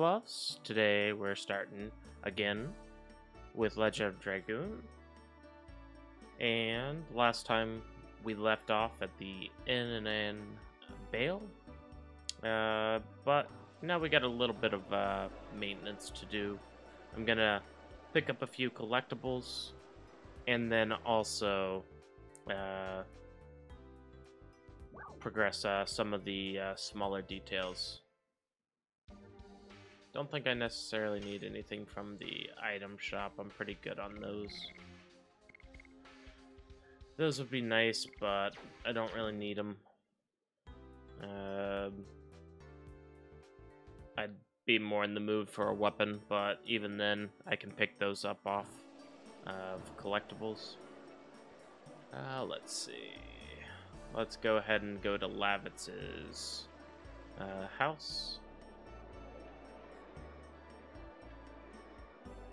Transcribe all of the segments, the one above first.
Fluffs. Today we're starting again with Legend of Dragoon. And last time we left off at the Inn and Bale. Uh, but now we got a little bit of uh, maintenance to do. I'm gonna pick up a few collectibles and then also uh, progress uh, some of the uh, smaller details. Don't think I necessarily need anything from the item shop. I'm pretty good on those. Those would be nice, but I don't really need them. Um, I'd be more in the mood for a weapon, but even then, I can pick those up off of collectibles. Uh, let's see. Let's go ahead and go to Lavitz's uh, house.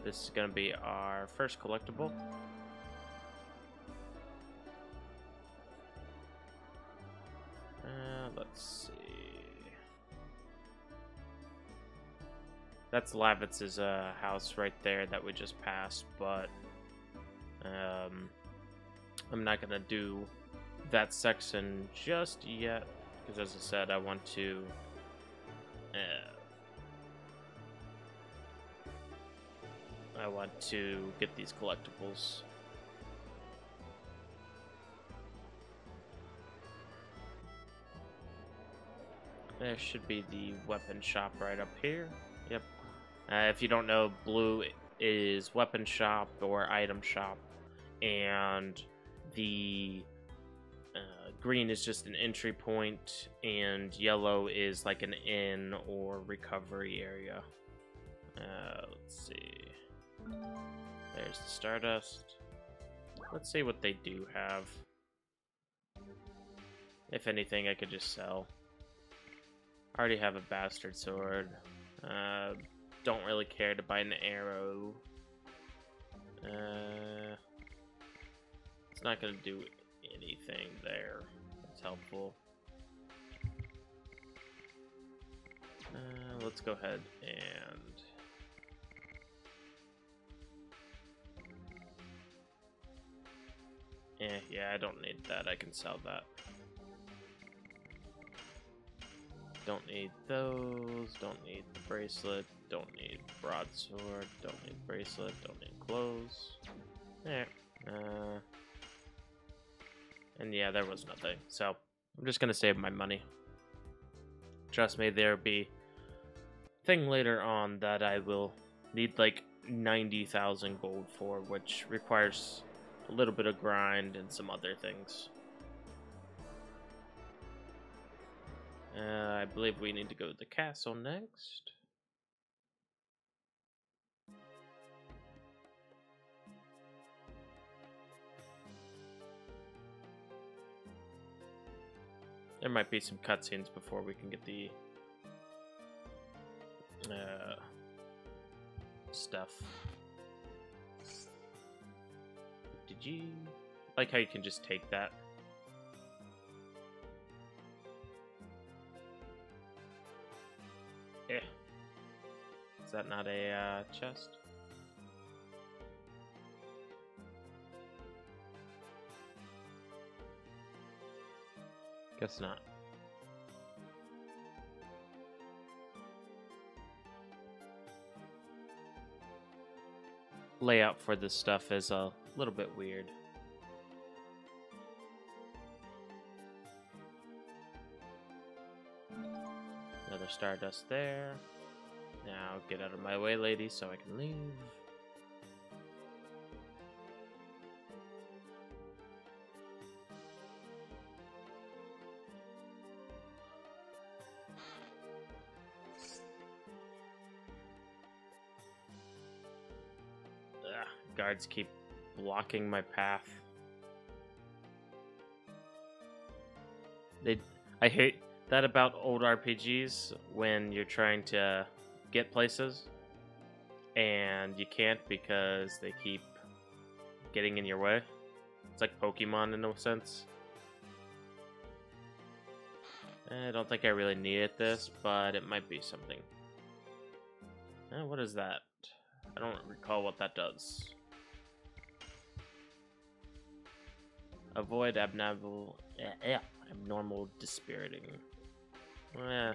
This is going to be our first collectible. Uh, let's see. That's Lavitz's uh, house right there that we just passed, but um, I'm not going to do that section just yet, because as I said, I want to uh, I want to get these collectibles. There should be the weapon shop right up here. Yep. Uh, if you don't know, blue is weapon shop or item shop, and the uh, green is just an entry point, and yellow is like an inn or recovery area. Uh, let's see. There's the Stardust. Let's see what they do have. If anything, I could just sell. I already have a Bastard Sword. Uh, don't really care to buy an arrow. Uh, it's not going to do anything there. That's helpful. Uh, let's go ahead and Eh, yeah, I don't need that. I can sell that. Don't need those. Don't need the bracelet. Don't need broadsword. Don't need bracelet. Don't need clothes. There. Uh, and yeah, there was nothing. So I'm just gonna save my money. Trust me, there'll be thing later on that I will need like 90,000 gold for, which requires a little bit of grind and some other things. Uh, I believe we need to go to the castle next. There might be some cutscenes before we can get the uh, stuff. You like how you can just take that? Eh. Is that not a uh, chest? Guess not. Layout for this stuff is a little bit weird. Another Stardust there. Now get out of my way, lady, so I can leave. Guards keep blocking my path. They, I hate that about old RPGs when you're trying to get places and you can't because they keep getting in your way. It's like Pokemon in a sense. I don't think I really needed this, but it might be something. Eh, what is that? I don't recall what that does. Avoid abnormal, eh, eh, abnormal dispiriting. Eh.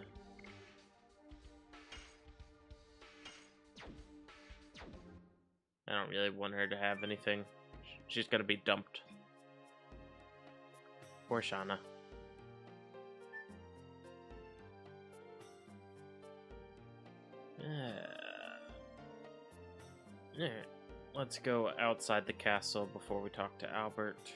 I don't really want her to have anything. She's gonna be dumped. Poor Shauna. Let's go outside the castle before we talk to Albert.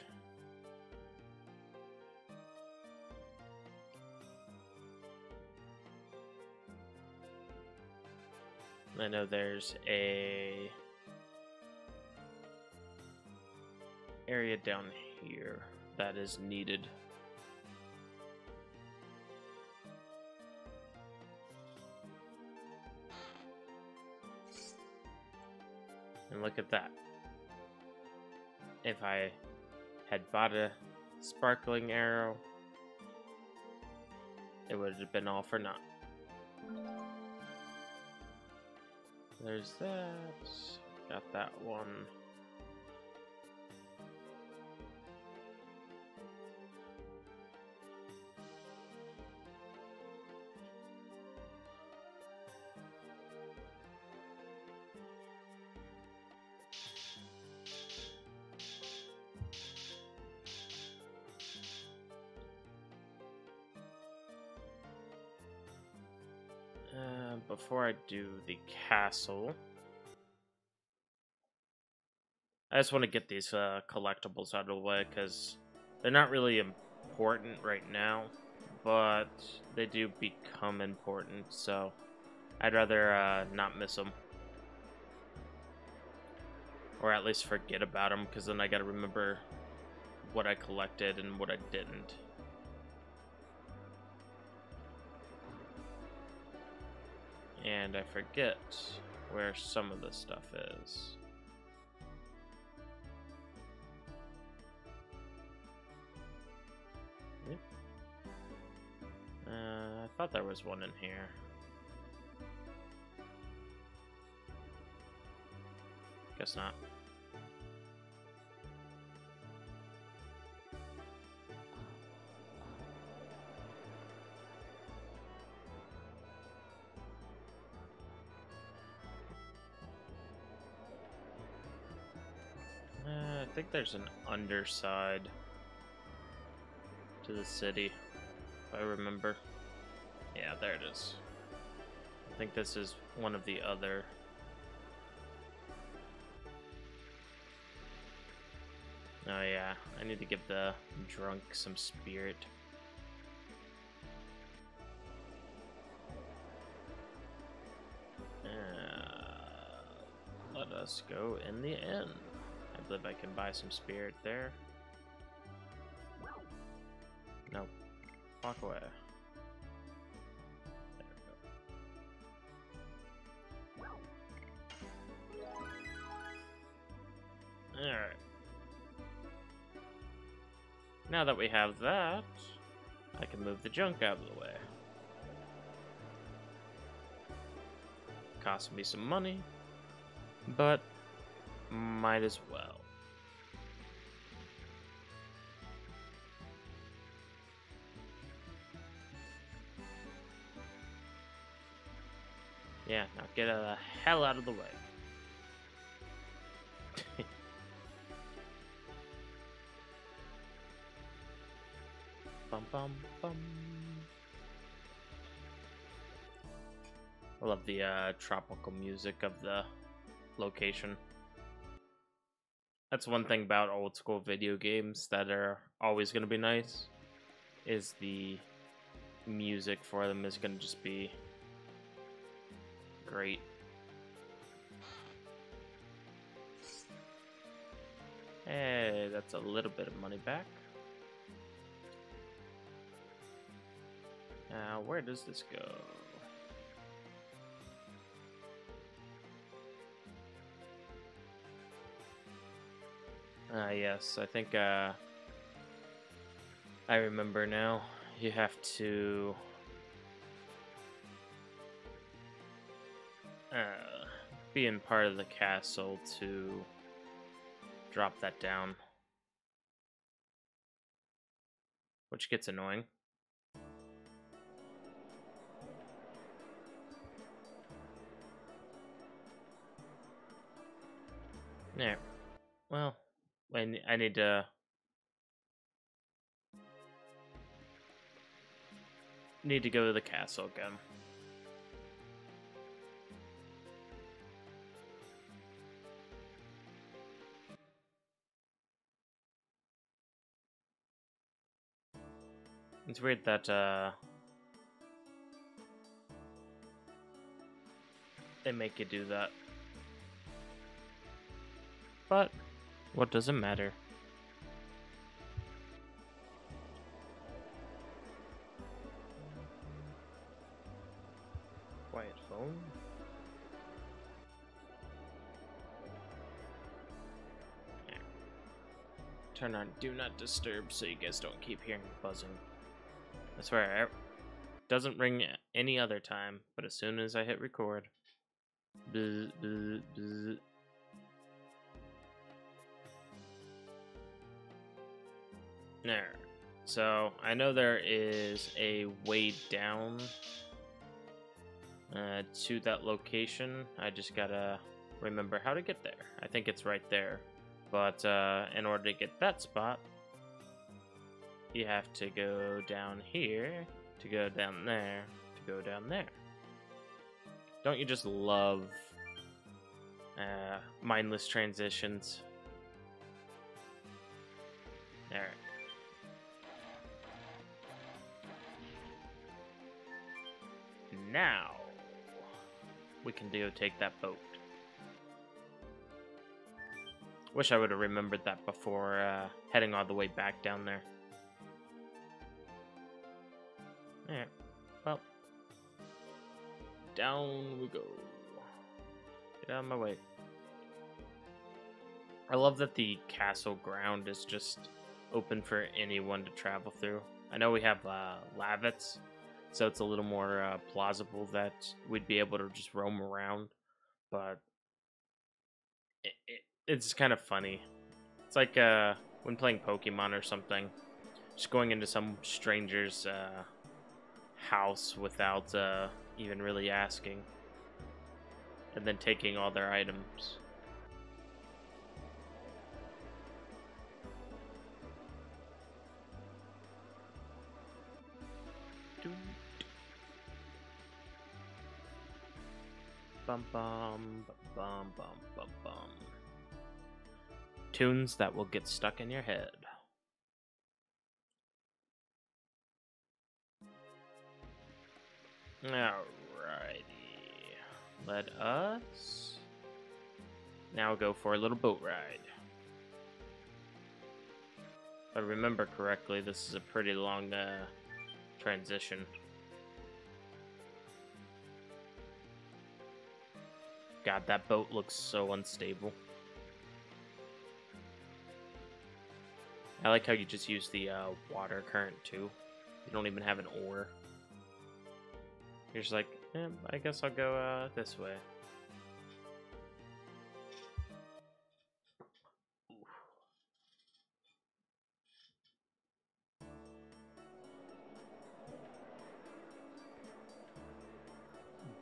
I know there's a area down here that is needed. And look at that. If I had bought a sparkling arrow, it would have been all for naught. There's that. Got that one. Before I do the castle, I just want to get these uh, collectibles out of the way because they're not really important right now, but they do become important, so I'd rather uh, not miss them. Or at least forget about them, because then I gotta remember what I collected and what I didn't. And I forget where some of this stuff is. Yep. Uh, I thought there was one in here. Guess not. Think there's an underside to the city, if I remember. Yeah, there it is. I think this is one of the other. Oh yeah, I need to give the drunk some spirit. Uh, let us go in the inn. I believe I can buy some spirit there. No. Walk away. There we go. Alright. Now that we have that, I can move the junk out of the way. Cost me some money, but might as well. Yeah, now get the hell out of the way. bum bum bum. I love the uh, tropical music of the location. That's one thing about old school video games that are always going to be nice is the music for them is going to just be great. Hey, that's a little bit of money back. Now, where does this go? Ah, uh, yes, I think, uh, I remember now. You have to uh, being part of the castle to drop that down. Which gets annoying. Yeah. I need to... Need to go to the castle again. It's weird that, uh... They make you do that. But, what does it matter? Quiet phone? Turn on Do Not Disturb so you guys don't keep hearing buzzing. I swear, it doesn't ring any other time, but as soon as I hit record, bzz, bzz, bzz. There. So, I know there is a way down uh, to that location. I just gotta remember how to get there. I think it's right there. But uh, in order to get that spot, you have to go down here, to go down there, to go down there. Don't you just love uh, mindless transitions? There. Now, we can go take that boat. Wish I would have remembered that before uh, heading all the way back down there. Alright, well. Down we go. Get out of my way. I love that the castle ground is just open for anyone to travel through. I know we have uh, Lavitz, so it's a little more uh, plausible that we'd be able to just roam around, but it, it, it's kind of funny. It's like uh, when playing Pokemon or something, just going into some stranger's uh, house without uh, even really asking, and then taking all their items. Bum bum bum bum bum bum. Tunes that will get stuck in your head. Alrighty. Let us now go for a little boat ride. If I remember correctly, this is a pretty long uh, transition. God, that boat looks so unstable. I like how you just use the uh, water current too. You don't even have an oar. You're just like, eh, I guess I'll go uh, this way.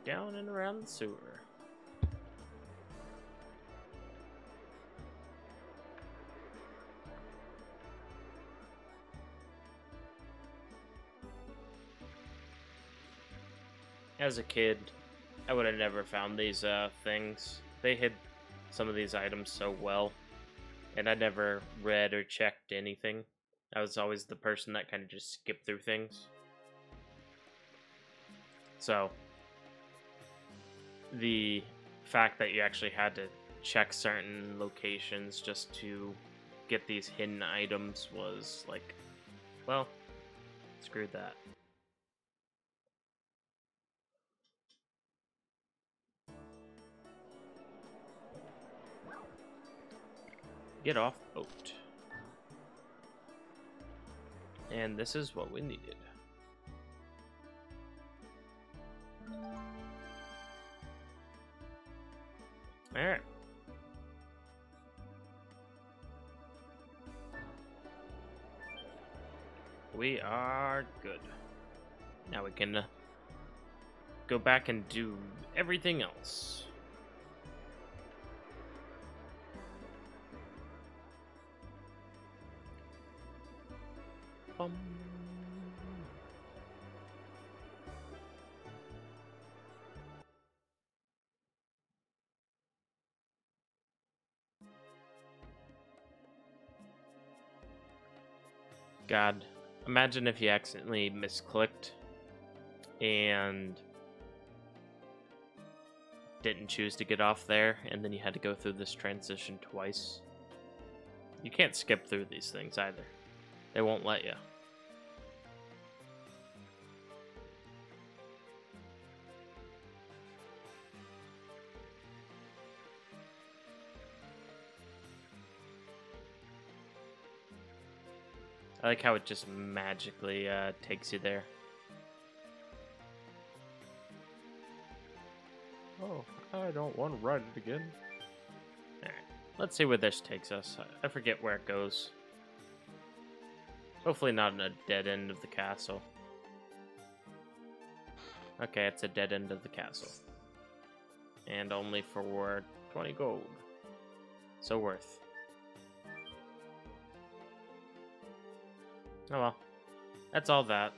Down and around the sewer. As a kid, I would have never found these uh, things. They hid some of these items so well, and I never read or checked anything. I was always the person that kind of just skipped through things. So, the fact that you actually had to check certain locations just to get these hidden items was like, well, screw that. Get off boat. And this is what we needed. Alright. We are good. Now we can uh, go back and do everything else. God, imagine if you accidentally misclicked and didn't choose to get off there, and then you had to go through this transition twice. You can't skip through these things either. They won't let you. I like how it just magically uh, takes you there. Oh, I don't want to ride it again. Alright, let's see where this takes us. I forget where it goes. Hopefully not in a dead end of the castle. Okay, it's a dead end of the castle. And only for 20 gold. So worth. Oh well. That's all that.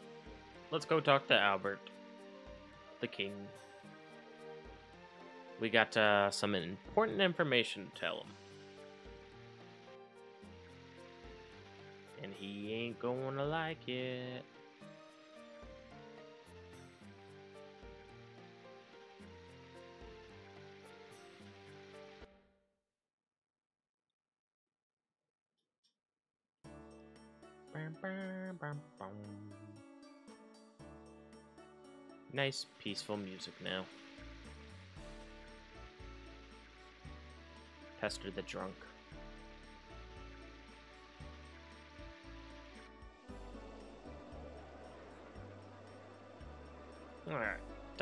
Let's go talk to Albert. The king. We got uh, some important information to tell him. And he ain't gonna like it. Nice, peaceful music now. Pester the drunk.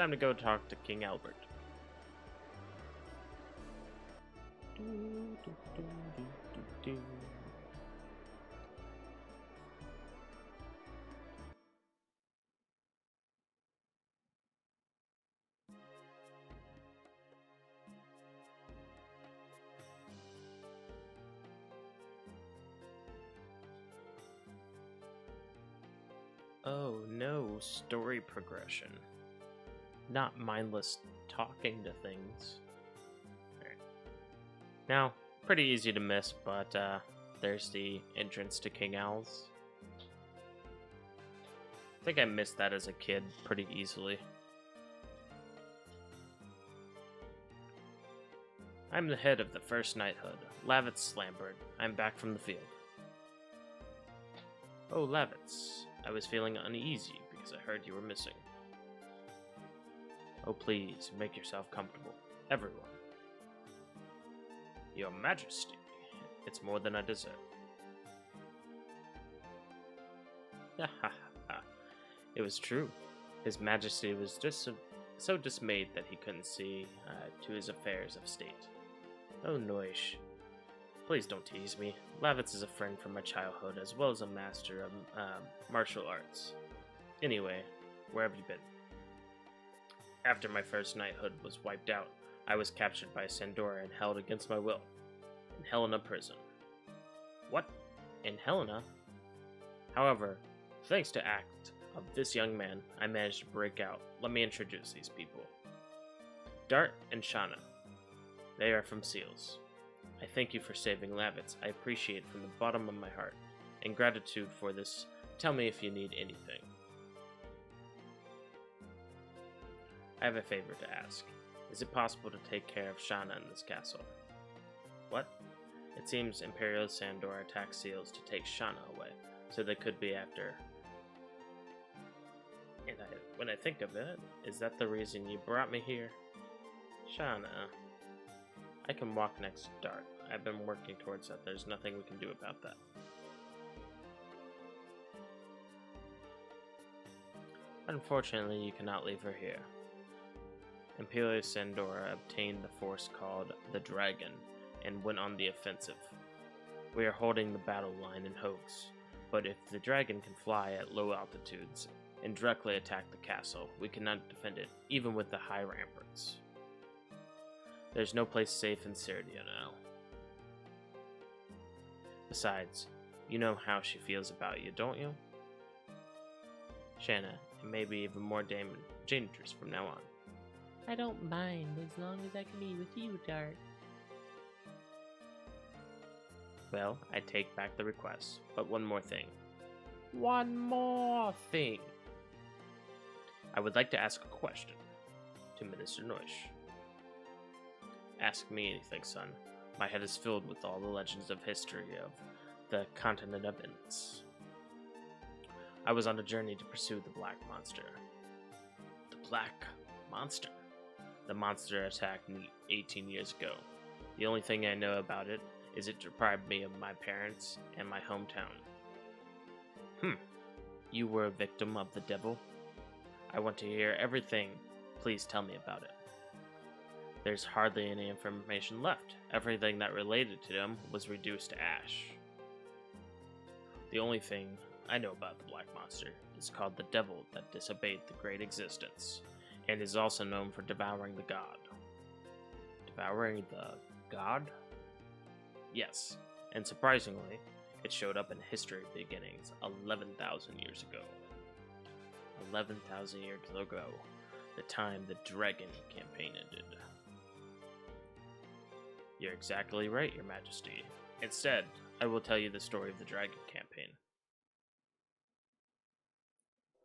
Time to go talk to King Albert. Oh no, story progression. Not mindless talking to things. Alright. Now, pretty easy to miss, but uh, there's the entrance to King Owl's. I think I missed that as a kid pretty easily. I'm the head of the First Knighthood, Lavitz Slambert. I'm back from the field. Oh, Lavitz. I was feeling uneasy because I heard you were missing. Oh, please, make yourself comfortable. Everyone. Your Majesty. It's more than I deserve. Ha ha ha. It was true. His Majesty was just so, so dismayed that he couldn't see uh, to his affairs of state. Oh, Noish. Please don't tease me. Lavitz is a friend from my childhood, as well as a master of um, martial arts. Anyway, where have you been? After my first knighthood was wiped out, I was captured by Sandora and held against my will. In Hellena prison. What? In Hellena? However, thanks to act of this young man, I managed to break out. Let me introduce these people. Dart and Shauna. They are from Seles. I thank you for saving Lavitz. I appreciate it from the bottom of my heart. In gratitude for this, tell me if you need anything. I have a favor to ask. Is it possible to take care of Shauna in this castle? What? It seems Imperial Sandor attacked Seles to take Shauna away, so they could be after. And I, when I think of it, is that the reason you brought me here? Shauna. I can walk next to Dart. I've been working towards that. There's nothing we can do about that. Unfortunately, you cannot leave her here. Imperial Sandora obtained the force called the Dragon and went on the offensive. We are holding the battle line in Hoax, but if the dragon can fly at low altitudes and directly attack the castle, we cannot defend it, even with the high ramparts. There's no place safe in Serdio now. Besides, you know how she feels about you, don't you? Shanna, and maybe even more dam- dangerous from now on. I don't mind as long as I can be with you, Dart. Well, I take back the request, but one more thing. One more thing. I would like to ask a question to Minister Noish. Ask me anything, son. My head is filled with all the legends of history of the continent of Innis. I was on a journey to pursue the Black Monster. The Black Monster? The monster attacked me 18 years ago. The only thing I know about it is it deprived me of my parents and my hometown. Hmm. You were a victim of the devil? I want to hear everything. Please tell me about it. There's hardly any information left. Everything that related to him was reduced to ash. The only thing I know about the Black Monster is called the Devil that disobeyed the Great Existence, and is also known for devouring the God. Devouring the God? Yes, and surprisingly, it showed up in history beginnings 11,000 years ago. 11,000 years ago, the time the Dragon campaign ended. You're exactly right, Your Majesty. Instead, I will tell you the story of the Dragon campaign.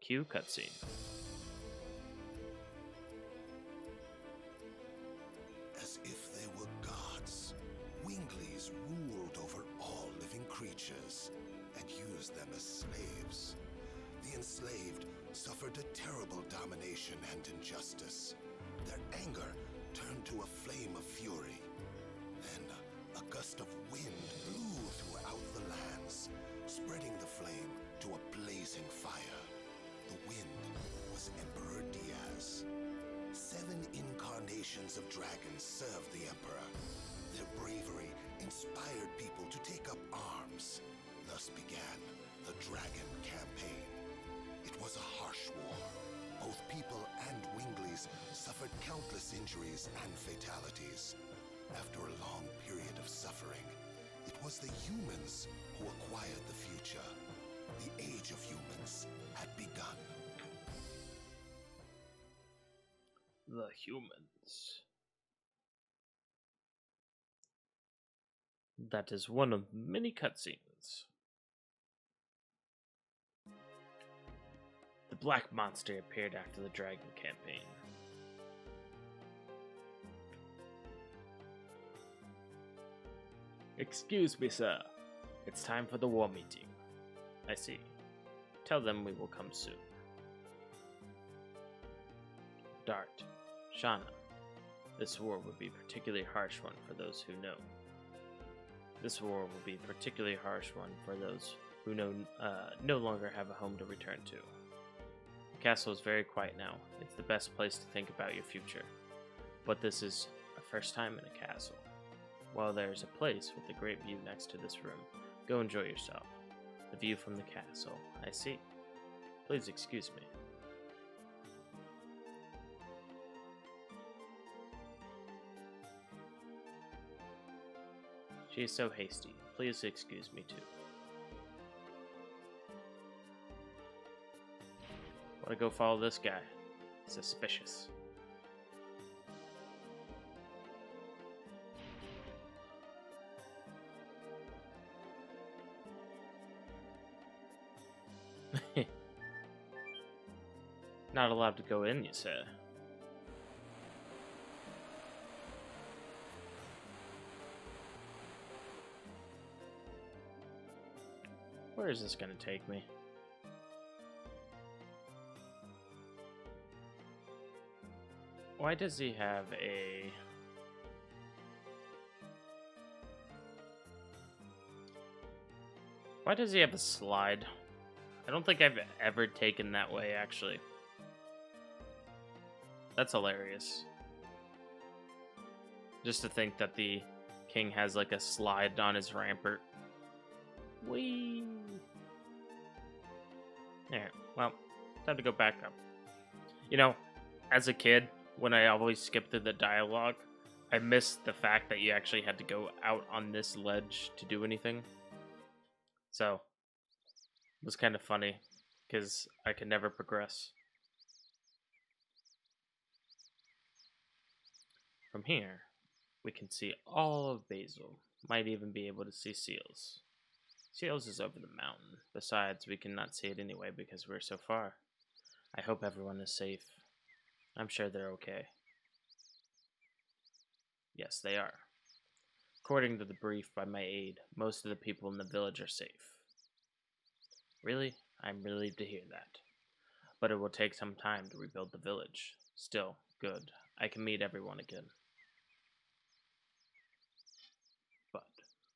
Cue cutscene. Them as slaves. The enslaved suffered a terrible domination and injustice. Their anger turned to a flame of fury. Then a gust of wind blew throughout the lands, spreading the flame to a blazing fire. The wind was Emperor Diaz. Seven incarnations of dragons served the Emperor. Their bravery inspired people to take up arms. Thus began the Dragon Campaign. It was a harsh war. Both people and Winglies suffered countless injuries and fatalities. After a long period of suffering, it was the humans who acquired the future. The age of humans had begun. The humans. That is one of many cutscenes. The Black Monster appeared after the Dragon campaign. Excuse me, sir. It's time for the war meeting. I see. Tell them we will come soon. Dart, Shauna. This war will be a particularly harsh one for those who know. This war will be a particularly harsh one for those who know, uh, no longer have a home to return to. The castle is very quiet now. It's the best place to think about your future. But this is a first time in a castle. While there is a place with a great view next to this room, go enjoy yourself. The view from the castle, I see. Please excuse me. She is so hasty. Please excuse me too. Wanna go follow this guy? Suspicious. Not allowed to go in, you say? Where is this gonna take me? Why does he have a... Why does he have a slide? I don't think I've ever taken that way, actually. That's hilarious. Just to think that the king has like a slide on his rampart. Whee! Alright, well, time to go back up. You know, as a kid, when I always skipped through the dialogue, I missed the fact that you actually had to go out on this ledge to do anything. So, it was kind of funny, because I could never progress. From here, we can see all of Basil. Might even be able to see seals. Seals is over the mountain. Besides, we cannot see it anyway because we're so far. I hope everyone is safe. I'm sure they're okay. Yes, they are. According to the brief by my aide, most of the people in the village are safe. Really? I'm relieved to hear that. But it will take some time to rebuild the village. Still, good. I can meet everyone again. But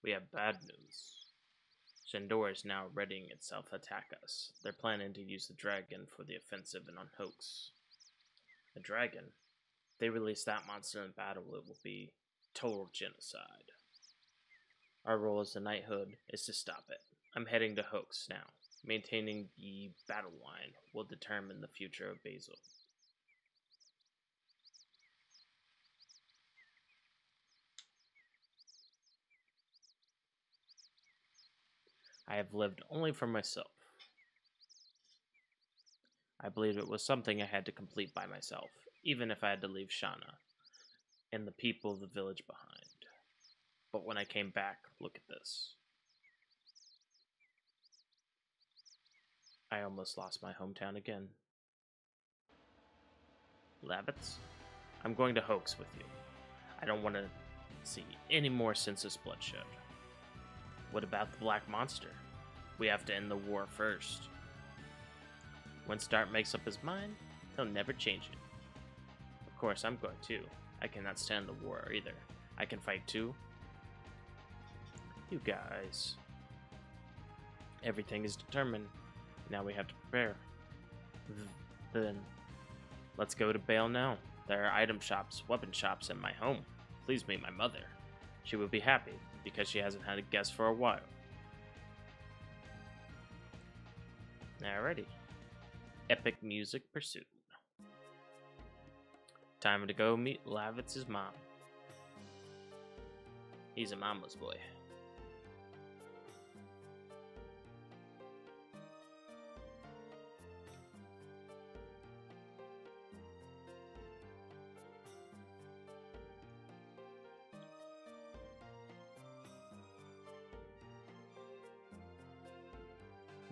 we have bad news. Shandor is now readying itself to attack us. They're planning to use the dragon for the offensive and on Hoax. The dragon? They release that monster in battle, it will be total genocide. Our role as the Knighthood is to stop it. I'm heading to Hoax now. Maintaining the battle line will determine the future of Basil. I have lived only for myself. I believe it was something I had to complete by myself, even if I had to leave Shauna and the people of the village behind. But when I came back, look at this. I almost lost my hometown again. Lavitz, I'm going to Hoax with you. I don't want to see any more senseless bloodshed. What about the Black Monster? We have to end the war first. When Dart makes up his mind, he'll never change it. Of course, I'm going too. I cannot stand the war either. I can fight too. You guys. Everything is determined. Now we have to prepare. Then, let's go to Bale now. There are item shops, weapon shops in my home. Please meet my mother. She will be happy because she hasn't had a guest for a while. Alrighty. Epic Music Pursuit. Time to go meet Lavitz's mom. He's a mama's boy.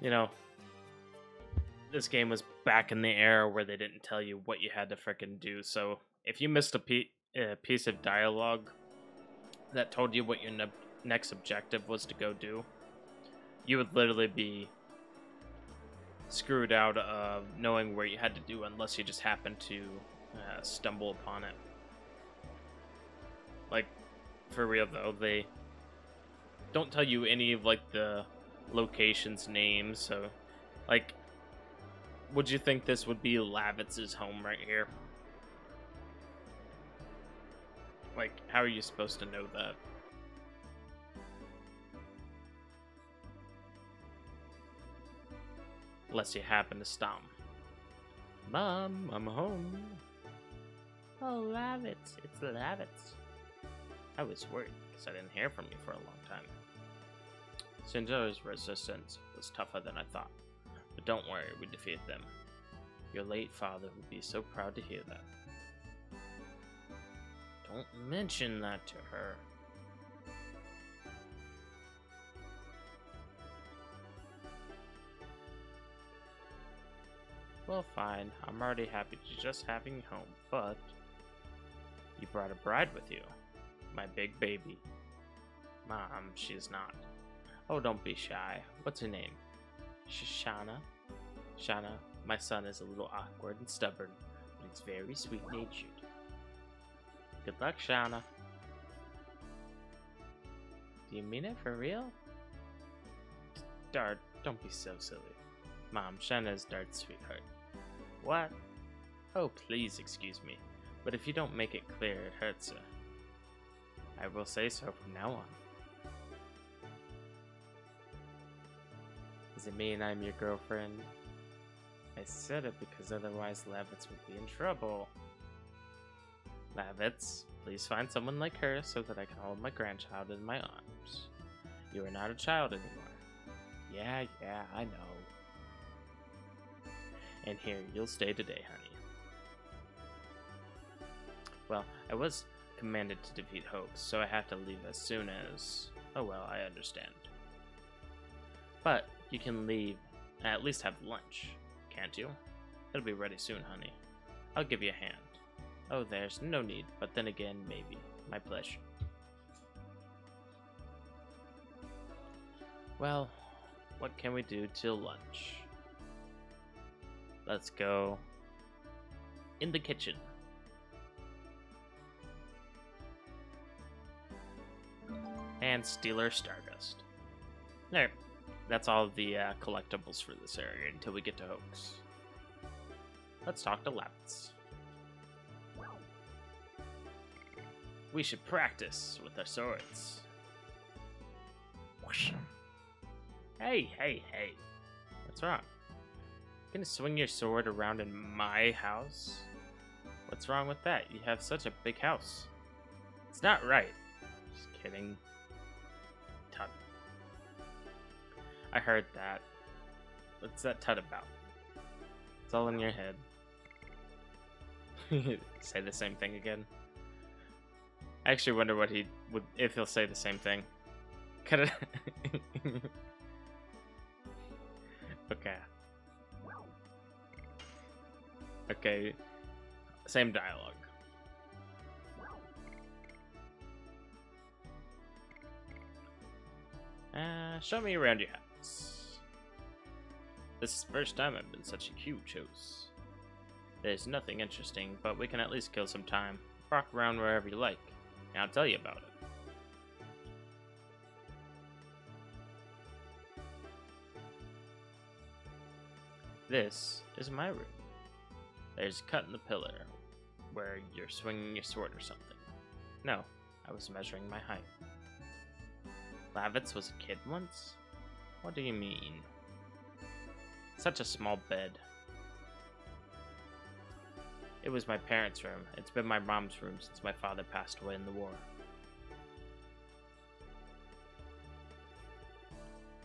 You know, this game was back in the era where they didn't tell you what you had to frickin' do. So if you missed a, pe- a piece of dialogue that told you what your ne- next objective was to go do, you would literally be screwed out of knowing where you had to do unless you just happened to uh, stumble upon it. Like, for real though, they don't tell you any of like the locations names, so like would you think this would be Lavitz's home right here? Like, how are you supposed to know that? Unless you happen to stomp. Mom, I'm home. Oh, Lavitz. It's Lavitz. I was worried because I didn't hear from you for a long time. Shinjo's resistance was tougher than I thought. But don't worry, we defeated them. Your late father would be so proud to hear that. Don't mention that to her. Well, fine. I'm already happy to just having you home, but you brought a bride with you. My big baby. Mom, she's not. Oh, don't be shy. What's her name? Shana. Shana, my son is a little awkward and stubborn, but he's very sweet natured. Good luck, Shana. Do you mean it for real? Dart, don't be so silly. Mom, Shana is Dart's sweetheart. What? Oh, please excuse me, but if you don't make it clear, it hurts her. I will say so from now on. Does it mean I'm your girlfriend? I said it because otherwise Lavitz would be in trouble. Lavitz, please find someone like her so that I can hold my grandchild in my arms. You are not a child anymore. Yeah, yeah, I know. And here, you'll stay today, honey. Well, I was commanded to defeat Hoax, so I have to leave as soon as. Oh well, I understand. But you can leave, at least have lunch, can't you? It'll be ready soon, honey. I'll give you a hand. Oh, there's no need, but then again, maybe. My pleasure. Well, what can we do till lunch? Let's go in the kitchen. And Steeler Stardust. There. That's all the uh, collectibles for this area until we get to Hoax. Let's talk to Lavitz. We should practice with our swords. Hey, hey, hey. What's wrong? You gonna swing your sword around in my house? What's wrong with that? You have such a big house. It's not right. Just kidding. I heard that. What's that tut about? It's all in your head. say the same thing again. I actually wonder what he would if he'll say the same thing. Could it? okay. Okay. Same dialogue. Uh, show me around your house. This is the first time I've been such a huge house. There's nothing interesting, but we can at least kill some time. Rock around wherever you like, and I'll tell you about it. This is my room. There's a cut in the pillar where you're swinging your sword or something. No, I was measuring my height. Lavitz was a kid once? What do you mean? Such a small bed. It was my parents' room. It's been my mom's room since my father passed away in the war.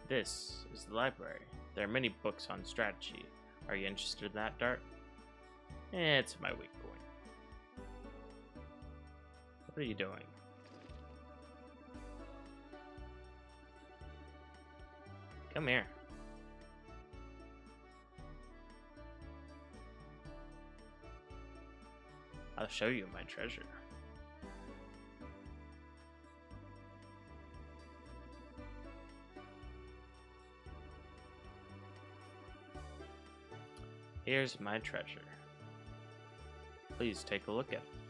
This is the library. There are many books on strategy. Are you interested in that, Dart? Eh, it's my weak point. What are you doing? Come here. I'll show you my treasure. Here's my treasure. Please take a look at it.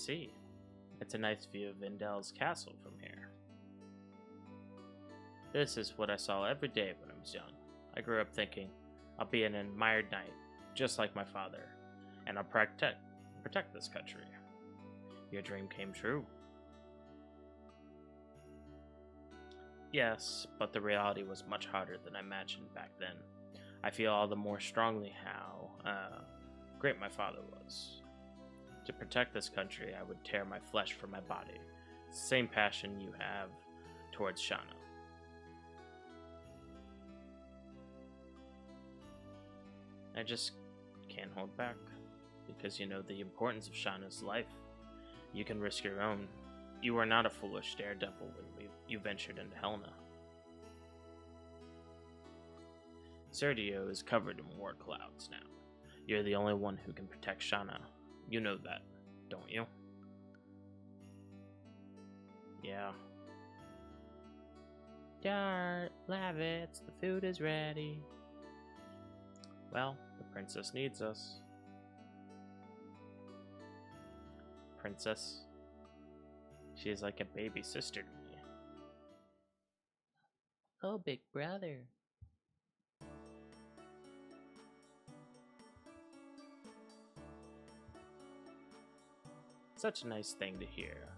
See. It's a nice view of Indels castle from here. This is what I saw every day when I was young. I grew up thinking, I'll be an admired knight, just like my father, and I'll protect protect this country. Your dream came true. Yes, but the reality was much harder than I imagined back then. I feel all the more strongly how uh, great my father was. To protect this country, I would tear my flesh from my body. Same passion you have towards Shana. I just can't hold back because you know the importance of Shana's life. You can risk your own. You are not a foolish daredevil when you ventured into Hellena. Serdio is covered in war clouds now. You're the only one who can protect Shana. You know that, don't you? Yeah. Dart, Lavitz, the food is ready. Well, the princess needs us. Princess. She is like a baby sister to me. Oh, big brother. Such a nice thing to hear,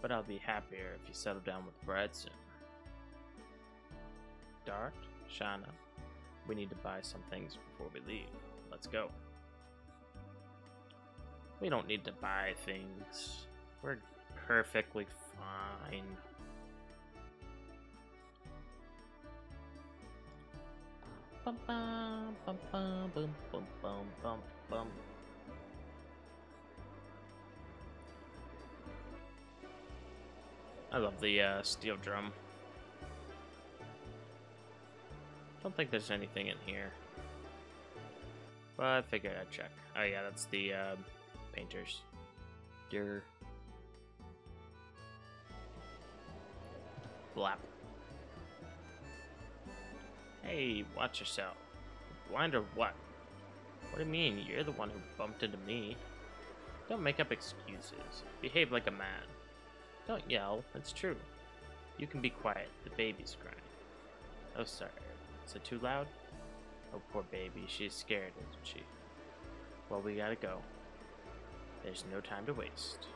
but I'll be happier if you settle down with Brad soon. Dart, Shana, we need to buy some things before we leave. Let's go. We don't need to buy things. We're perfectly fine. Bum bum bum bum bum bum bum bum I love the uh, steel drum. Don't think there's anything in here. But I figured I'd check. Oh yeah, that's the uh, painters. Dear. Blap. Hey, watch yourself. Blind or what? What do you mean? You're the one who bumped into me. Don't make up excuses. Behave like a man. Don't yell. It's true. You can be quiet. The baby's crying. Oh, sorry. Is it too loud? Oh, poor baby. She's scared, isn't she? Well, we gotta go. There's no time to waste.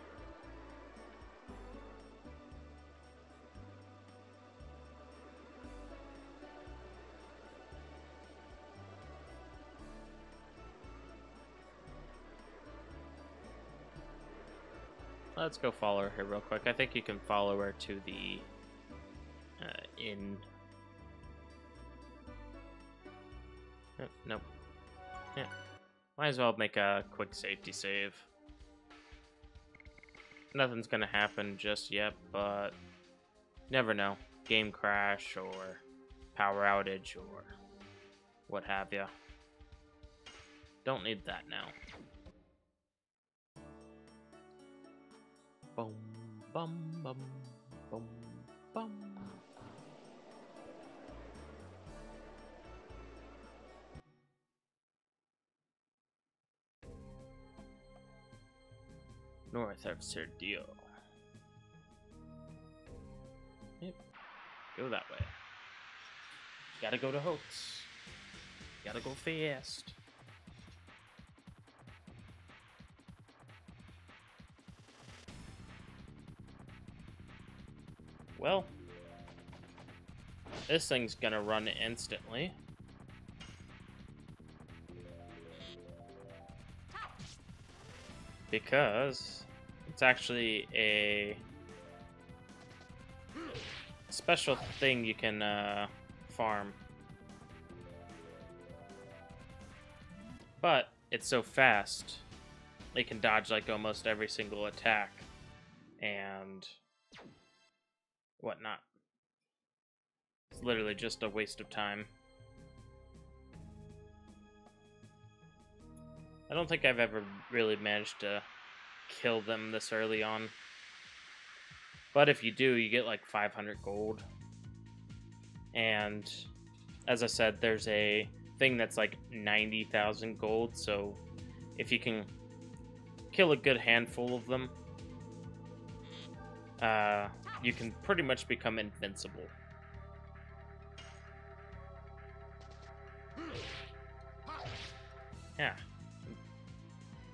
Let's go follow her here real quick. I think you can follow her to the uh, inn. Nope, nope. Yeah. Might as well make a quick safety save. Nothing's gonna happen just yet, but never know. Game crash or power outage or what have you. Don't need that now. Bum bum bum bum bum. North of Serdio. Yep. Go that way. Gotta go to Hoax. Gotta go fast. Well, this thing's gonna run instantly. Because it's actually a special thing you can uh, farm. But it's so fast, it can dodge like almost every single attack and whatnot. It's literally just a waste of time. I don't think I've ever really managed to kill them this early on. But if you do, you get like 500 gold. And as I said, there's a thing that's like 90,000 gold, so if you can kill a good handful of them, uh, you can pretty much become invincible. Yeah.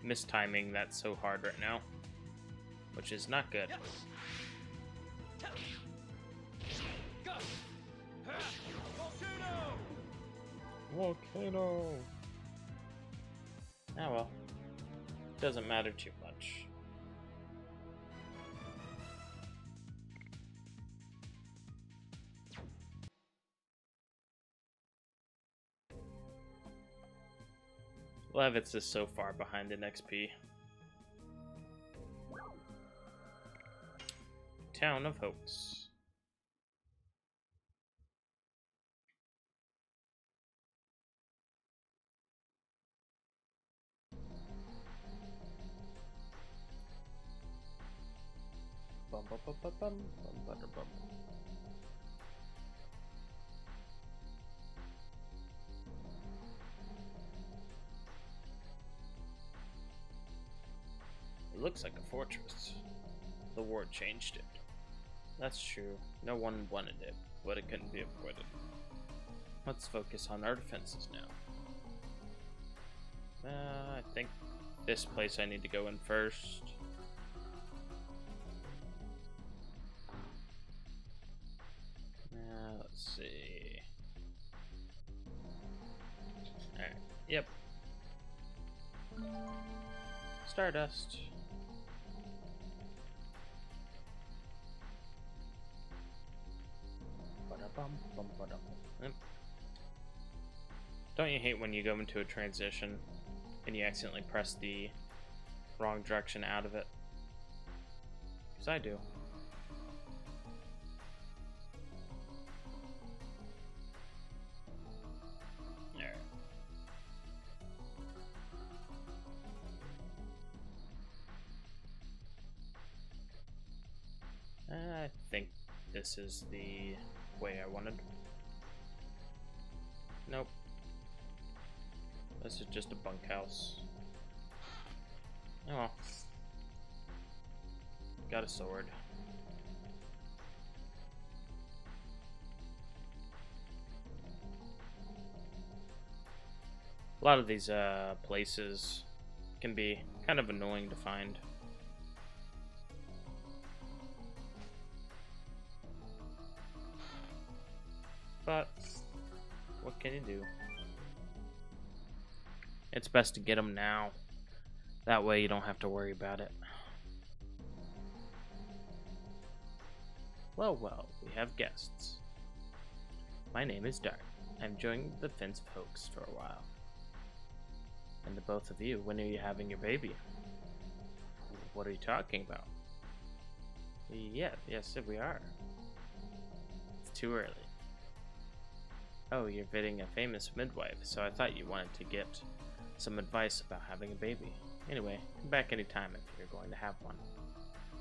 Mistiming that so hard right now. Which is not good. Volcano! Ah well. Doesn't matter too Lavitz is so far behind in XP. Town of Hoax. Bum, bum, bum, bum, bum, bum, bum, bum. It looks like a fortress. The war changed it. That's true. No one wanted it, but it couldn't be avoided. Let's focus on our defenses now. Uh, I think this place I need to go in first. Uh, let's see. Alright, yep. Stardust. Bum, ba-dum. Don't you hate when you go into a transition and you accidentally press the wrong direction out of it? Because I do. I think this is the way I wanted. Nope. This is just a bunkhouse. Oh. Got a sword. A lot of these uh, places can be kind of annoying to find. Can you do? It's best to get them now. That way you don't have to worry about it. Well, well, we have guests. My name is Dart. I'm joining the Fence folks for a while. And the both of you, when are you having your baby? What are you talking about? Yeah, yes, we are. It's too early. Oh, you're visiting a famous midwife, so I thought you wanted to get some advice about having a baby. Anyway, come back anytime if you're going to have one.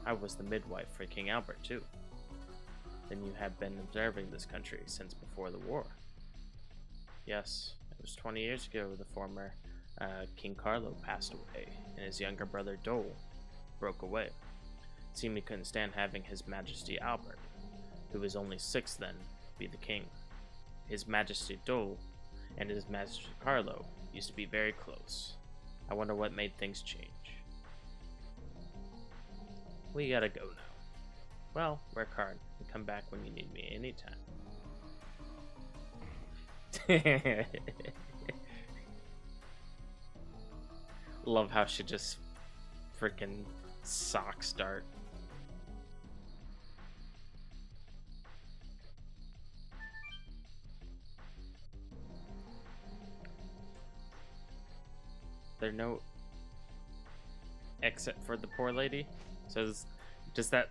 I was the midwife for King Albert, too. Then you have been observing this country since before the war. Yes, it was 20 years ago the former uh, King Carlo passed away, and his younger brother Doel broke away. It seemed he couldn't stand having His Majesty Albert, who was only six then, be the king. His Majesty Doel and His Majesty Carlo used to be very close. I wonder what made things change. We gotta go now. Well, work hard and come back when you need me anytime. Love how she just freaking socks Dart. There no exit for the poor lady? So does, that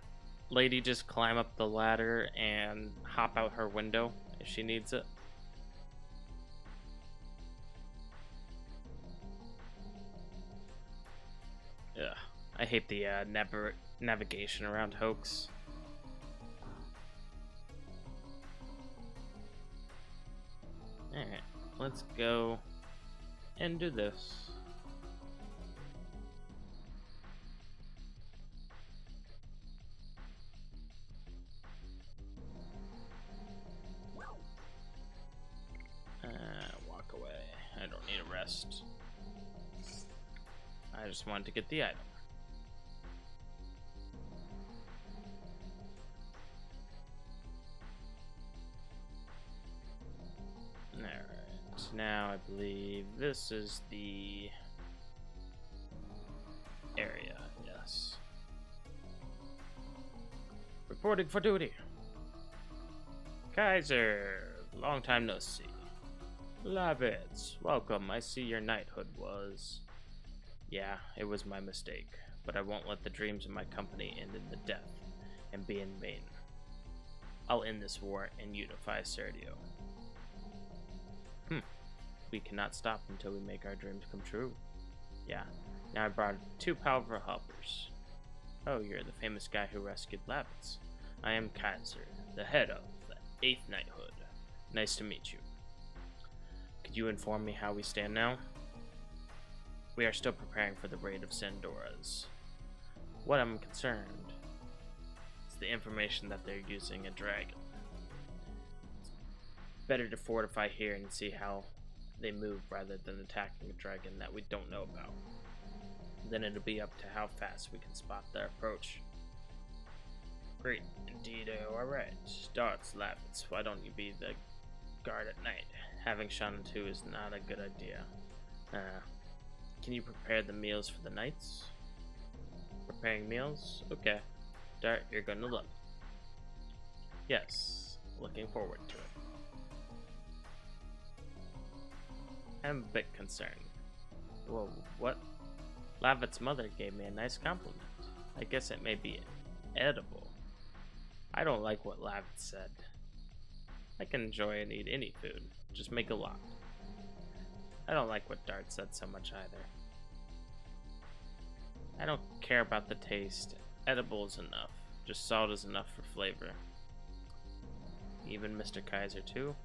lady just climb up the ladder and hop out her window if she needs it? Ugh, I hate the uh, nav- navigation around Hoax. Alright, let's go and do this. I just wanted to get the item. Alright, now I believe this is the area, yes. Reporting for duty. Kaiser, long time no see. Lavitz, welcome. I see your knighthood was. Yeah, it was my mistake, but I won't let the dreams of my company end in the death and be in vain. I'll end this war and unify Serdio. Hmm. We cannot stop until we make our dreams come true. Yeah. Now I brought two powerful helpers. Oh, you're the famous guy who rescued Lavitz. I am Kaiser, the head of the 8th Knighthood. Nice to meet you. Could you inform me how we stand now? We are still preparing for the raid of Sandora's. What I'm concerned is the information that they're using a dragon. It's better to fortify here and see how they move rather than attacking a dragon that we don't know about. Then it'll be up to how fast we can spot their approach. Great, indeed, alright. Darts, Lavitz, why don't you be the guard at night? Having Shana too is not a good idea. Uh, can you prepare the meals for the knights? Preparing meals? Okay. Dart, you're gonna look. Yes, looking forward to it. I'm a bit concerned. Whoa, what? Lavitz's mother gave me a nice compliment. I guess it may be edible. I don't like what Lavitt said. I can enjoy and eat any food, just make a lot. I don't like what Dart said so much either. I don't care about the taste. Edible is enough. Just salt is enough for flavor. Even Mr. Kaiser too?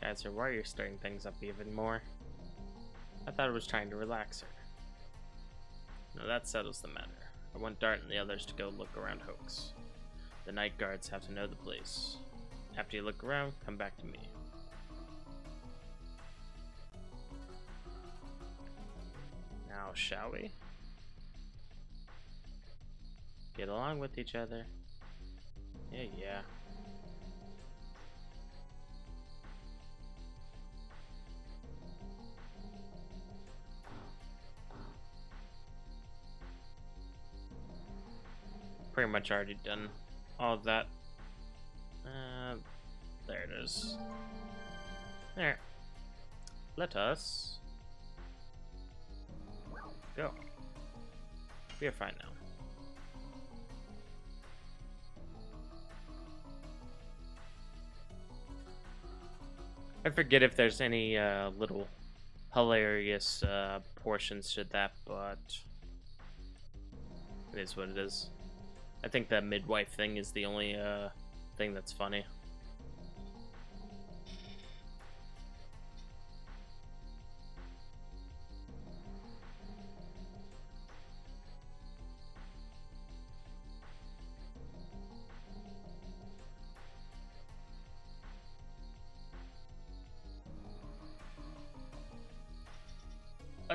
Kaiser, why are you stirring things up even more? I thought I was trying to relax her. No, that settles the matter. I want Dart and the others to go look around Hoax. The night guards have to know the place. After you look around, come back to me. Now, shall we? Get along with each other. Yeah, yeah. Pretty much already done all of that. Uh, it is. There. Let us go. We are fine now. I forget if there's any uh, little hilarious uh, portions to that, but it is what it is. I think that midwife thing is the only uh, thing that's funny.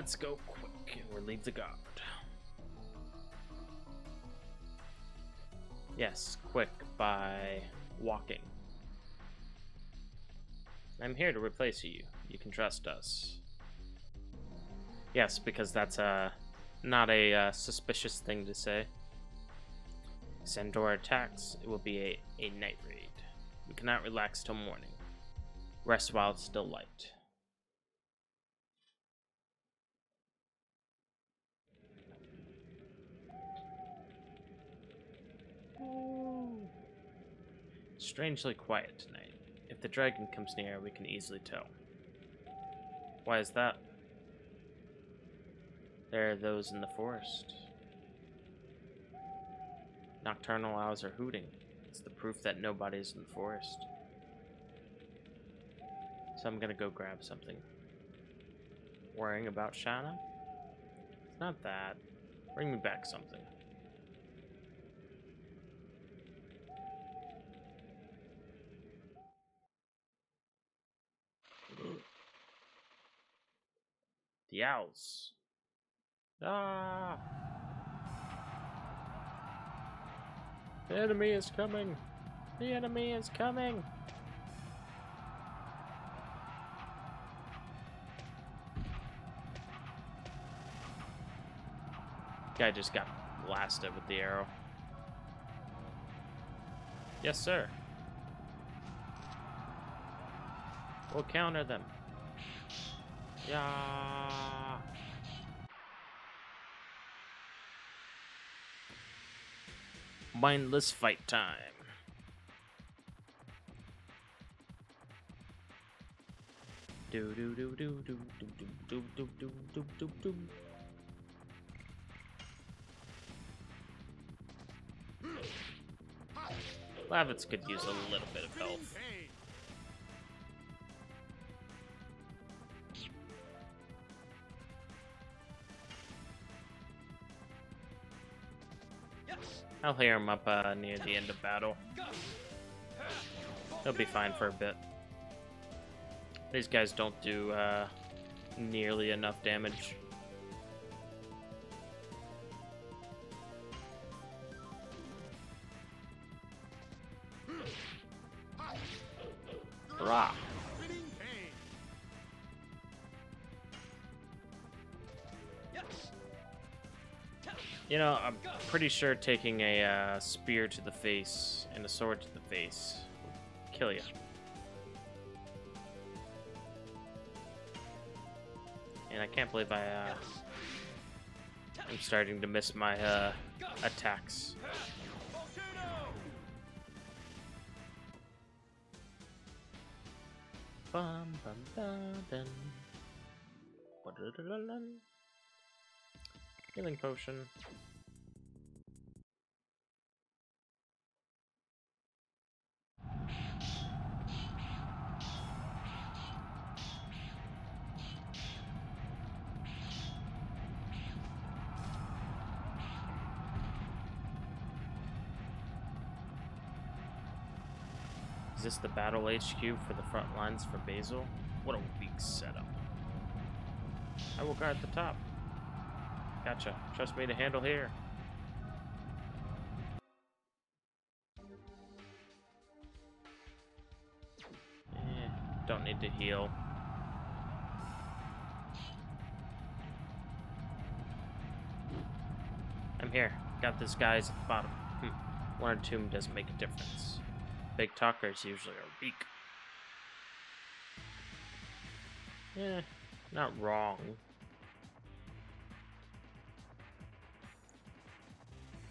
Let's go quick and relieve the guard. Yes, quick by walking. I'm here to replace you. You can trust us. Yes, because that's uh, not a uh, suspicious thing to say. Sandor attacks. It will be a, a night raid. We cannot relax till morning. Rest while it's still light. Strangely quiet tonight. If the dragon comes near, we can easily tell. Why is that? There are those in the forest. Nocturnal owls are hooting. It's the proof that nobody's in the forest. So I'm gonna go grab something. Worrying about Shana? It's not that. Bring me back something. Owls. Ah! The enemy is coming! The enemy is coming! Guy just got blasted with the arrow. Yes, sir. We'll counter them. Yeah. Mindless fight time. Do do do do do do do do do do do do. Lavitz could use a little bit of health. I'll hear him up uh, near the end of battle. He'll be fine for a bit. These guys don't do uh, nearly enough damage. Hurrah! You know, I'm pretty sure taking a uh, spear to the face and a sword to the face will kill you. And I can't believe I, uh, I'm starting to miss my uh, attacks. Bum, bum, bum. Healing potion. Is this the battle HQ for the front lines for Basil? What a weak setup. I will guard the top. Gotcha. Trust me to handle here. Eh, don't need to heal. I'm here. Got this guy's at the bottom. Hmm. One or two doesn't make a difference. Big talkers usually are weak. Eh, not wrong.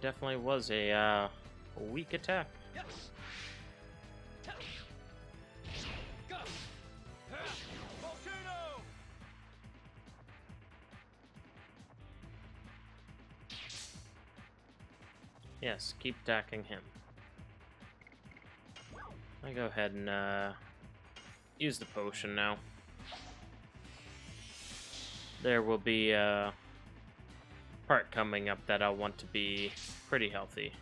Definitely was a uh, weak attack. Yes, keep attacking him. I go ahead and uh, use the potion now. There will be a part coming up that I want to be pretty healthy.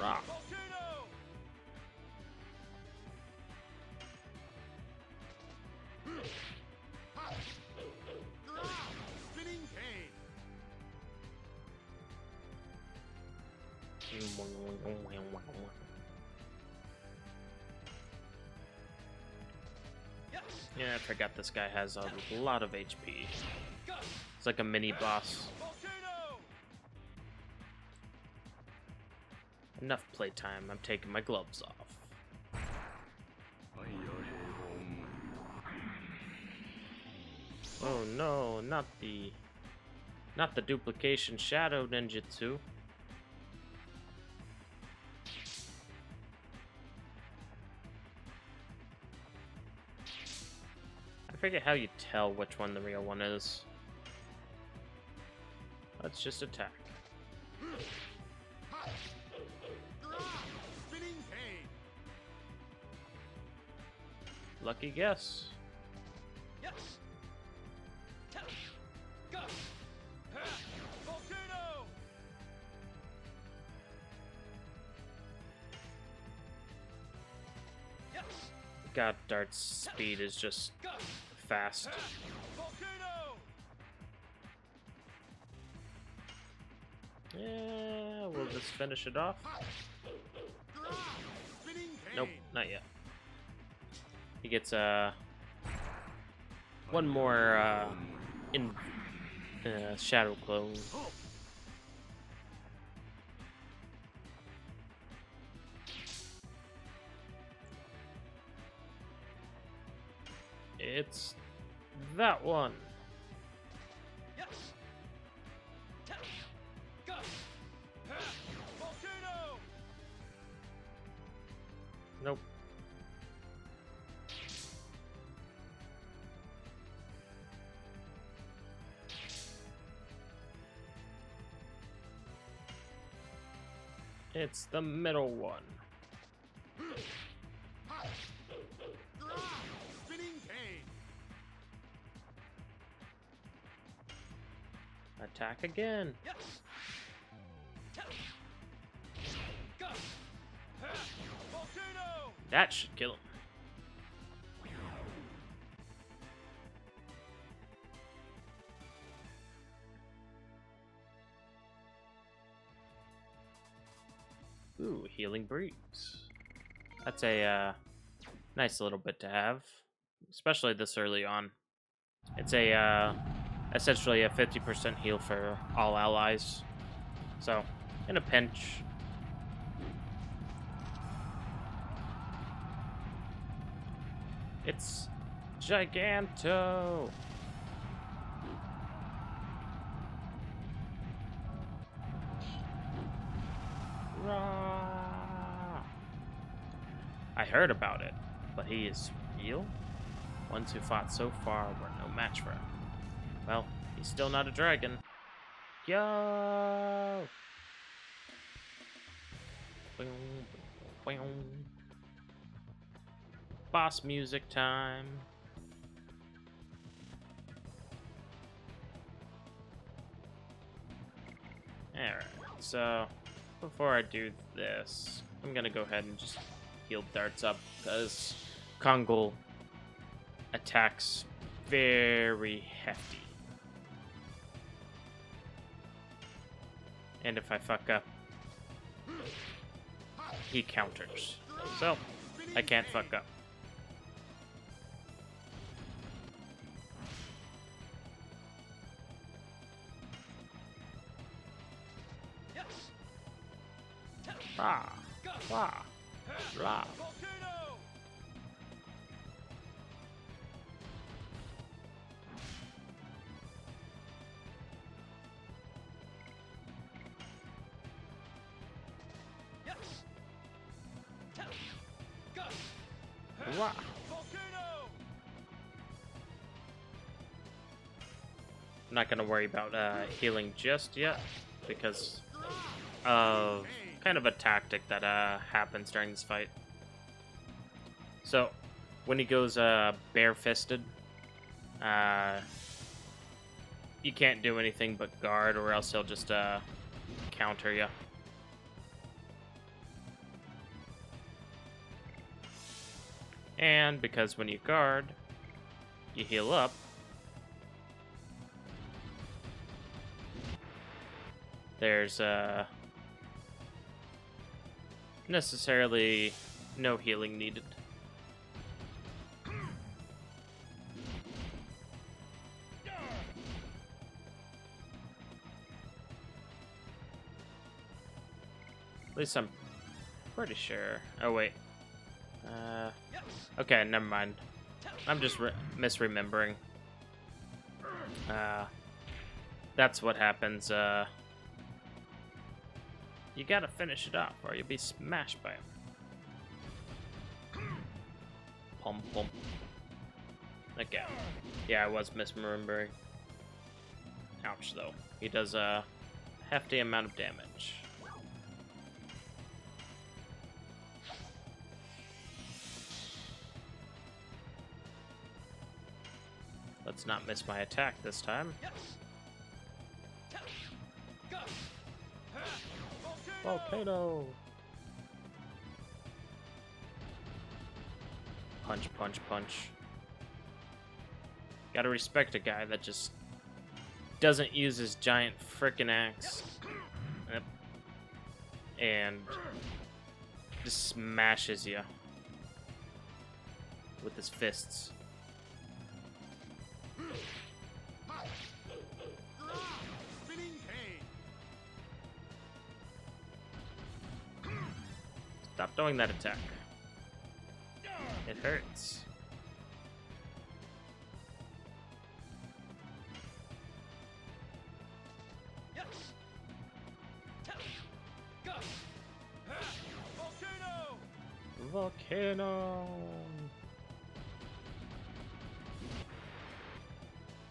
Rock. Yeah, I forgot this guy has a lot of HP. It's like a mini boss. Enough playtime. I'm taking my gloves off. Oh no, not the not the duplication shadow ninjutsu. Forget how you tell which one the real one is. Let's just attack. Lucky guess. God, Dart's speed is just fast. Yeah, we'll just finish it off. Nope, not yet. He gets uh one more uh in uh, shadow clone. It's that one. Nope. It's the middle one. Attack again. That should kill him. Ooh, healing breeze. That's a uh, nice little bit to have, especially this early on. It's a uh, essentially a 50% heal for all allies. So, in a pinch, it's Giganto. Rah! I heard about it, but he is real? Ones who fought so far were no match for him. Well, he's still not a dragon. Yo! Boss music time. Alright, so before I do this, I'm gonna go ahead and just heal darts up because Kongol attacks very hefty. And if I fuck up, he counters. So, I can't fuck up. Rah, rah. Rah. I'm not gonna worry about uh, healing just yet because of kind of a tactic that uh, happens during this fight. So, when he goes uh, bare-fisted, uh, you can't do anything but guard, or else he'll just uh, counter you. And because when you guard, you heal up, there's uh, necessarily no healing needed. At least I'm pretty sure. Oh, wait. Uh, okay, never mind. I'm just re misremembering. Uh, that's what happens, uh, you gotta finish it off, or you'll be smashed by him. Pum pum. Again. Yeah, I was Miss misremembering. Ouch, though. He does a hefty amount of damage. Let's not miss my attack this time. Volcano! Punch, punch, punch. Gotta respect a guy that just doesn't use his giant frickin' axe. Yep. And just smashes you with his fists. Stop doing that attack. It hurts. Volcano!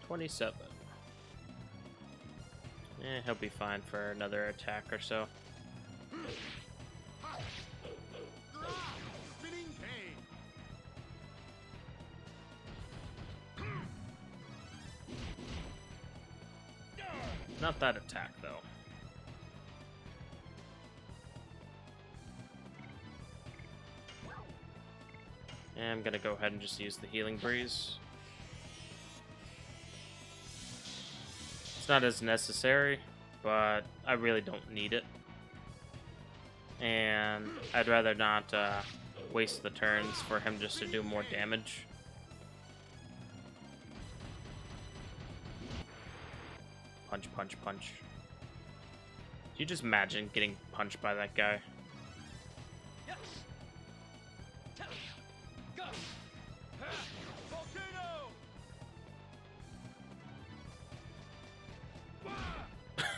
27. Eh, he'll be fine for another attack or so. That attack, though. And I'm gonna go ahead and just use the healing breeze. It's not as necessary, but I really don't need it. And I'd rather not uh, waste the turns for him just to do more damage. Punch, punch, punch. Can you just imagine getting punched by that guy?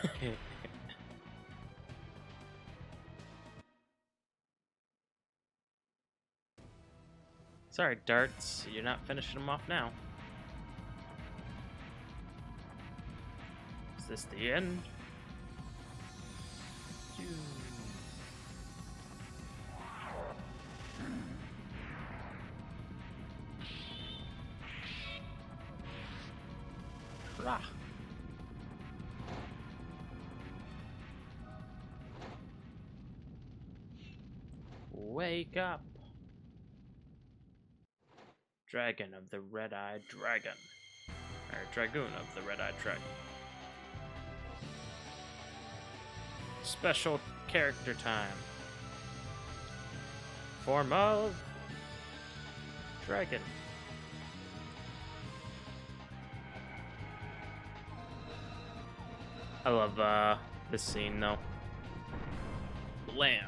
Sorry, darts. You're not finishing them off now. This the end? Wake up. Dragon of the Red-Eyed Dragon. Or Dragoon of the Red-Eyed Dragon. Special character time. Form of Dragon. I love uh, this scene though. Lamb.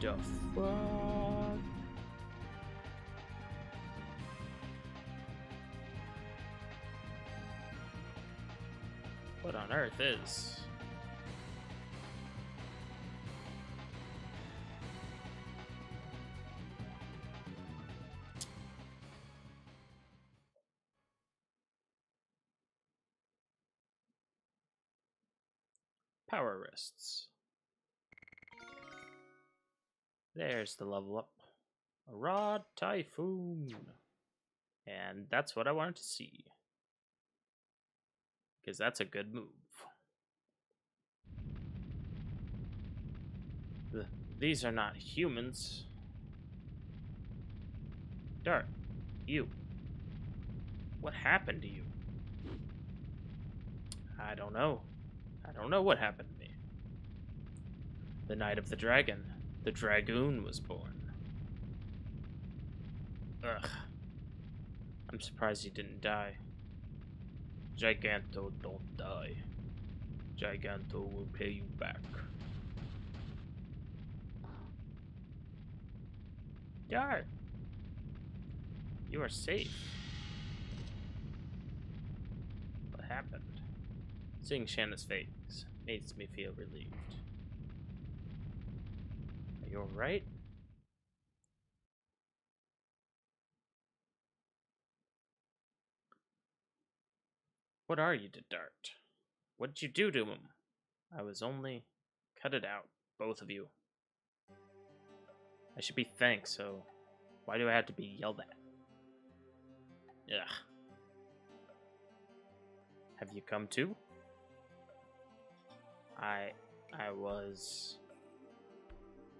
The fuck? Earth is? Power wrists. There's the level up. Rod Typhoon. And that's what I wanted to see. Because that's a good move. Th- These are not humans. Dart, you. What happened to you? I don't know. I don't know what happened to me. The Night of the Dragon. The Dragoon was born. Ugh. I'm surprised he didn't die. Giganto don't die. Giganto will pay you back. Dart! You are safe. What happened? Seeing Shana's face makes me feel relieved. Are you alright? What are you to Dart? What did you do to him? I was only. Cut it out, both of you. I should be thanked, so why do I have to be yelled at? Ugh. Have you come to? I. I was.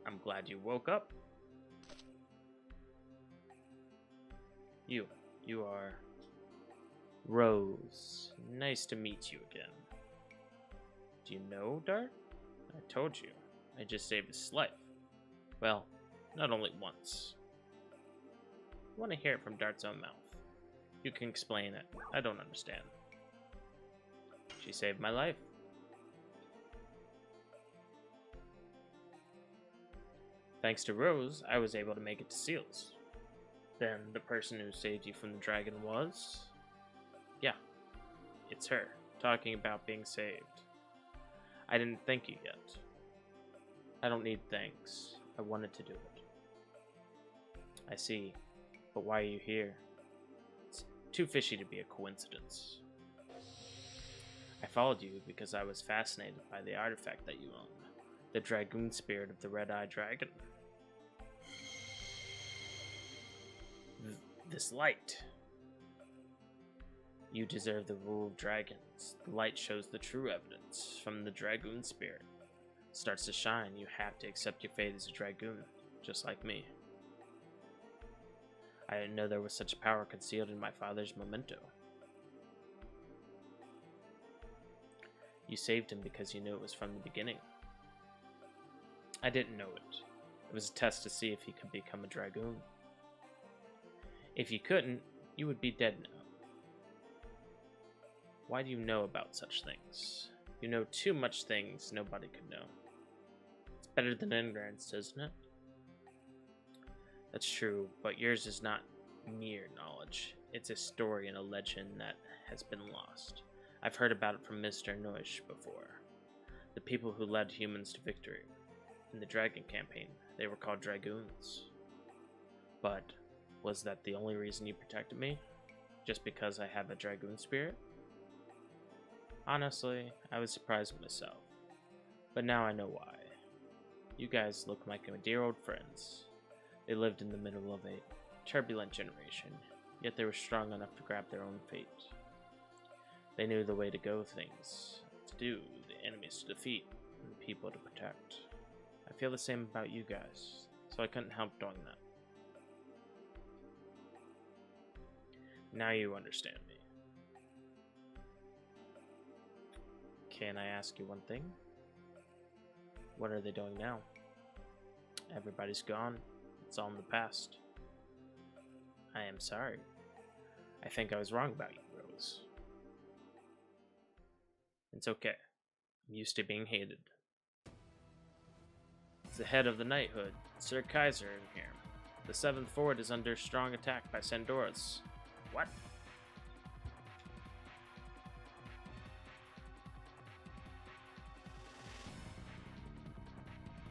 I'm glad you woke up. You. You are. Rose. Nice to meet you again. Do you know Dart? I told you. I just saved his life. Well, not only once. I want to hear it from Dart's own mouth. You can explain it. I don't understand. She saved my life. Thanks to Rose, I was able to make it to Seles. Then the person who saved you from the dragon was. Yeah, it's her, talking about being saved. I didn't thank you yet. I don't need thanks. I wanted to do it. I see. But why are you here? It's too fishy to be a coincidence. I followed you because I was fascinated by the artifact that you own the Dragoon Spirit of the Red Eye Dragon. this light. You deserve the rule of dragons. The light shows the true evidence from the dragoon spirit. starts to shine, you have to accept your fate as a dragoon, just like me. I didn't know there was such power concealed in my father's memento. You saved him because you knew it was from the beginning. I didn't know it. It was a test to see if he could become a dragoon. If you couldn't, you would be dead now. Why do you know about such things? You know too much things nobody could know. It's better than ignorance, isn't it? That's true, but yours is not mere knowledge. It's a story and a legend that has been lost. I've heard about it from Mr. Noish before. The people who led humans to victory. In the Dragon campaign, they were called Dragoons. But was that the only reason you protected me? Just because I have a Dragoon spirit? Honestly, I was surprised myself. But now I know why. You guys look like my dear old friends. They lived in the middle of a turbulent generation, yet they were strong enough to grab their own fate. They knew the way to go things, to do, the enemies to defeat, and the people to protect. I feel the same about you guys, so I couldn't help doing that. Now you understand me. Can I ask you one thing? What are they doing now? Everybody's gone. All in the past. I am sorry. I think I was wrong about you, Rose. It's okay. I'm used to being hated. It's the head of the knighthood, Sir Kaiser, in here. The seventh fort is under strong attack by Sandoras. What?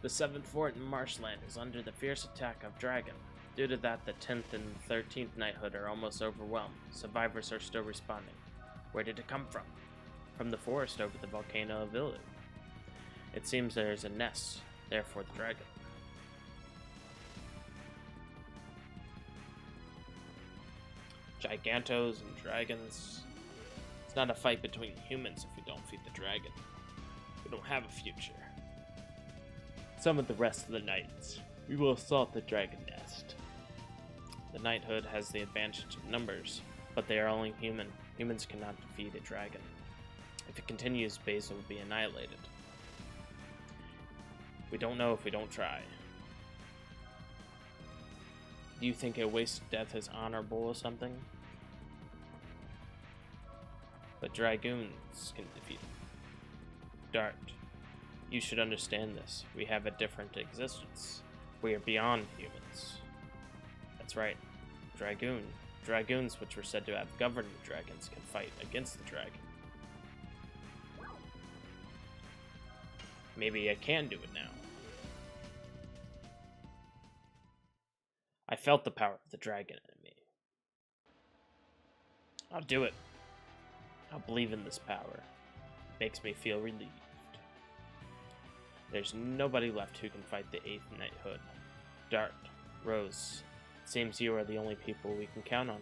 The seventh fort in Marshland is under the fierce attack of Dragon. Due to that, the 10th and 13th knighthood are almost overwhelmed. Survivors are still responding. Where did it come from? From the forest over the volcano of Ilu. It seems there is a nest there for the dragon. Gigantos and dragons. It's not a fight between humans if we don't feed the dragon. We don't have a future. Some of the rest of the knights. We will assault the dragon nest. The knighthood has the advantage of numbers, but they are only human. Humans cannot defeat a dragon. If it continues, Basil will be annihilated. We don't know if we don't try. Do you think a waste of death is honorable or something? But dragoons can defeat him. Dart, you should understand this. We have a different existence. We are beyond humans. That's right. Dragoon. Dragoons, which were said to have governed dragons, can fight against the dragon. Maybe I can do it now. I felt the power of the dragon in me. I'll do it. I'll believe in this power. It makes me feel relieved. There's nobody left who can fight the Eighth Knighthood. Dart, Rose, seems you are the only people we can count on.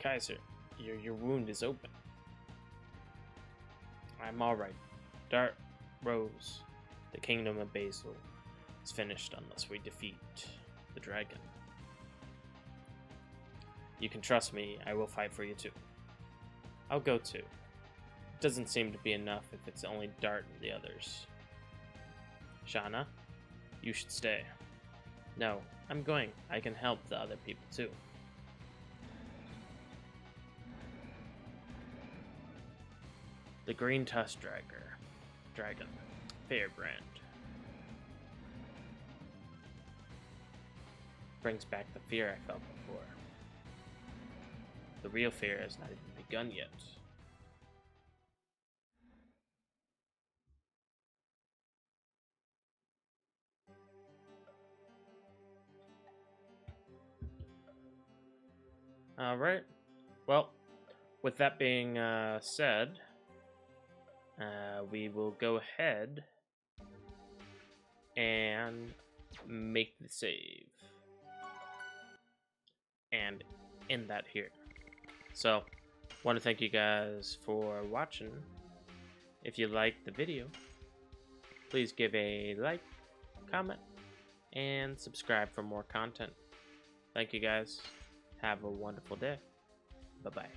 Kaiser, your, your wound is open. I'm alright. Dart, Rose, the kingdom of Basil is finished unless we defeat the dragon. You can trust me, I will fight for you too. I'll go too. Doesn't seem to be enough if it's only Dart and the others. Shana, you should stay. No, I'm going. I can help the other people too. The Green Tusk Dragger. Dragon. Feyrbrand. Brings back the fear I felt before. The real fear has not even begun yet. All right. Well, with that being uh, said, uh, we will go ahead and make the save. and end that here. So, want to thank you guys for watching. If you liked the video, please give a like, comment, and subscribe for more content. Thank you guys. Have a wonderful day. Bye bye.